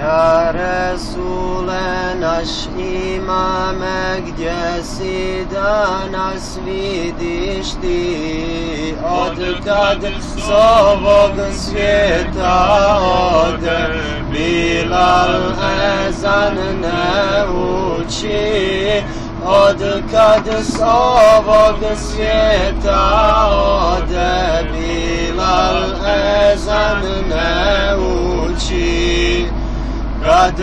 Ja Resule naš imame, gdje si danas vidiš ti, od kad s ovog svijeta ode, Bilal ezan ne uči, od kad s ovog svijeta ode, Bilal ezan ne uči. Kad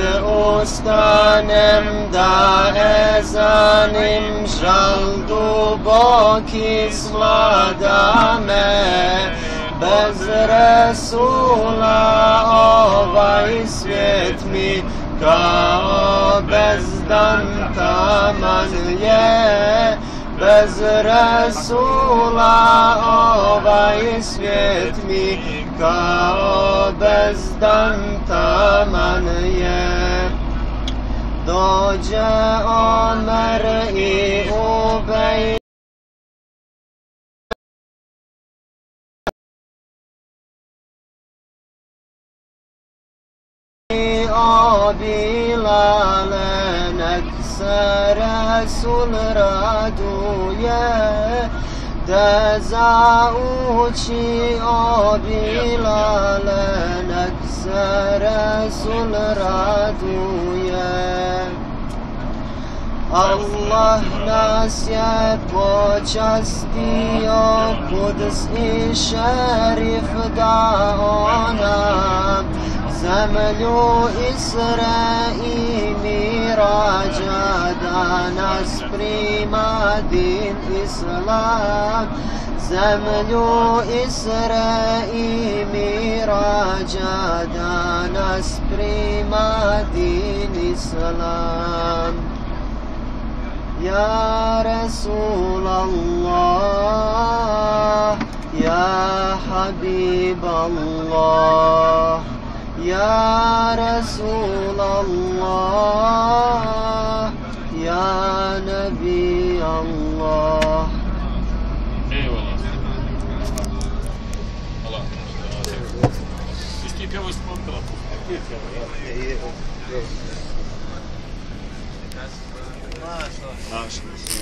ustanem da ezanim, žal duboki svlada me, bez Resula ovaj svijet mi kao bezdan taman je. Bez Resula ovaj svijet mi kao bezdan taman je. Dođe Omer i Ubej Bilale, سر سول را دوی دزا او چی آبی لال نک سر را دوی الله نسیت با چستی و قدس شریف دعانم زمل و اسرائی Mirađa Da nas prima din Islam Zemlju Isre i Mirađa Da nas prima din Islam يا رسول الله يا حبيب الله ciekawość kontratu. Masz, masz.